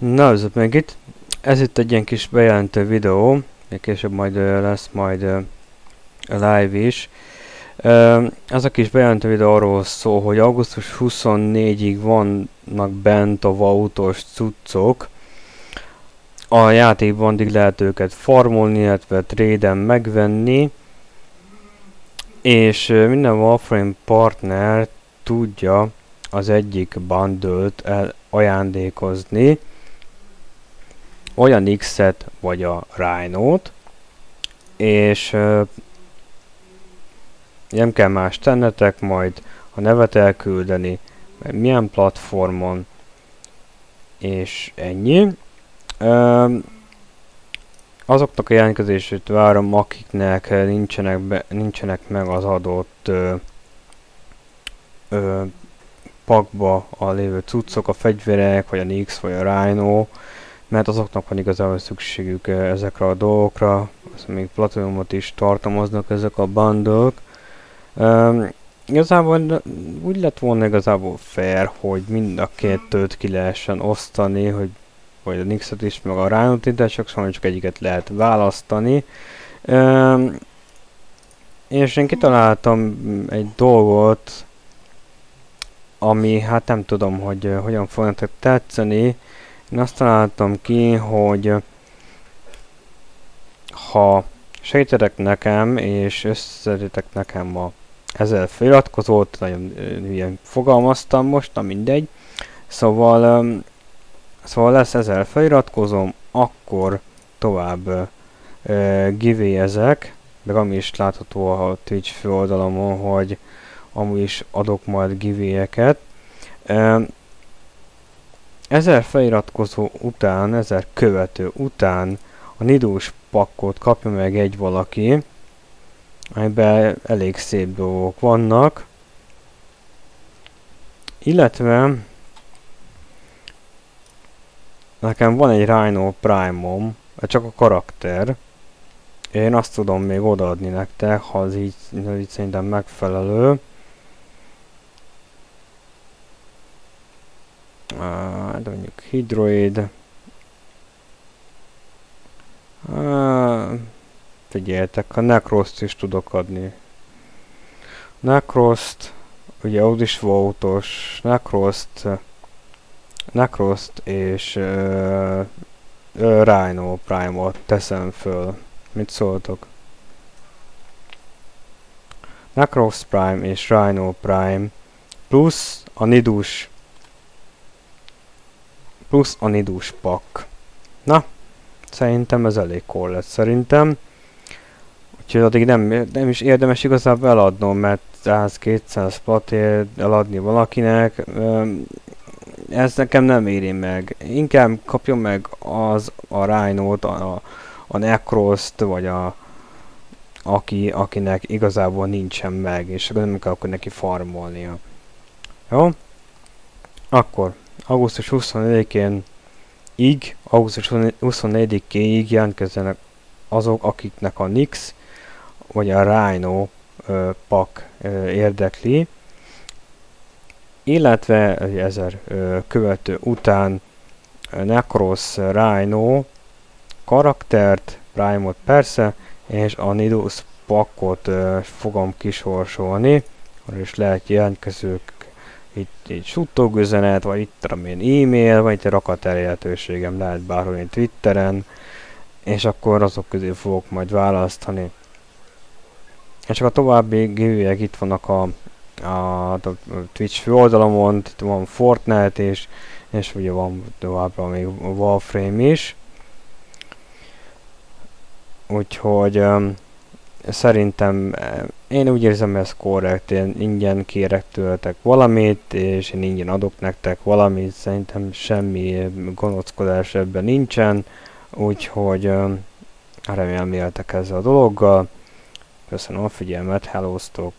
Na, ez meg itt. Ez itt egy ilyen kis bejelentő videó, még később majd lesz majd ö, live is. Ö, ez a kis bejelentő videó arról szól, hogy augusztus 24-ig vannak bent a autós cuccok. A játékban addig lehet őket farmolni, illetve trade megvenni. És minden Warframe partner tudja az egyik bundle-t el ajándékozni olyan X-et vagy a Rhino-t, és uh, nem kell más tennetek, majd a nevet elküldeni, milyen platformon, és ennyi. Uh, azoknak a jelentkezését várom, akiknek nincsenek, be, nincsenek meg az adott uh, uh, pakba a lévő cuccok, a fegyverek, vagy a Nix, vagy a Rhino, mert azoknak van igazából szükségük ezekre a dolgokra, azt még platinumot is tartalmaznak ezek a bandok. Um, igazából úgy lett volna igazából fair, hogy mind a kettőt ki lehessen osztani, hogy vagy a Nixet is, meg a is, de csak, csak egyiket lehet választani. Um, és én kitaláltam egy dolgot, ami hát nem tudom, hogy uh, hogyan fognak tetszeni, én azt találtam ki, hogy ha segítetek nekem, és összeditek nekem a ezer feliratkozót, nagyon ilyen fogalmaztam most, na mindegy. Szóval, szóval lesz ezer feliratkozóm, akkor tovább uh, givéjezek, meg ami is látható a Twitch főoldalamon, hogy amúgy is adok majd givéjeket. Ezer feliratkozó után, ezer követő után a nidós pakkot kapja meg egy valaki, amiben elég szép dolgok vannak. Illetve nekem van egy Rhino Prime-om, csak a karakter. Én azt tudom még odaadni nektek, ha az így, így szerintem megfelelő. Uh, de mondjuk hidroid. Uh, figyeljetek, a Necrost is tudok adni. Necrost, ugye az is voltos, Necrost, Necrost és uh, Rhino Prime-ot teszem föl. Mit szóltok? Necrost Prime és Rhino Prime plusz a Nidus plusz a nidus pak. Na, szerintem ez elég cool lett szerintem. Úgyhogy addig nem, nem is érdemes igazából eladnom, mert 100-200 platért eladni valakinek, ez nekem nem éri meg. Inkább kapjon meg az a rhino a, a Necrost, vagy a aki, akinek igazából nincsen meg, és nem kell akkor neki farmolnia. Jó? Akkor augusztus 24-én így, augusztus 24-ig jelentkezzenek azok, akiknek a Nix vagy a Rhino ö, pak ö, érdekli, illetve ezer ö, követő után Necros Rhino karaktert, Prime-ot persze, és a Nidus pakot ö, fogom kisorsolni, arra is lehet jelentkezők itt egy suttogüzenet, vagy itt tudom én e-mail, vagy egy rakat elérhetőségem lehet bárhol én Twitteren, és akkor azok közé fogok majd választani. És csak a további giveaway itt vannak a, a, a Twitch főoldalamon, itt van Fortnite és, és ugye van továbbra még Warframe is. Úgyhogy um, szerintem eh, én úgy érzem, ez korrekt, én ingyen kérek tőletek valamit, és én ingyen adok nektek valamit, szerintem semmi gonoszkodás ebben nincsen, úgyhogy remélem éltek ezzel a dologgal. Köszönöm a figyelmet, hellóztok!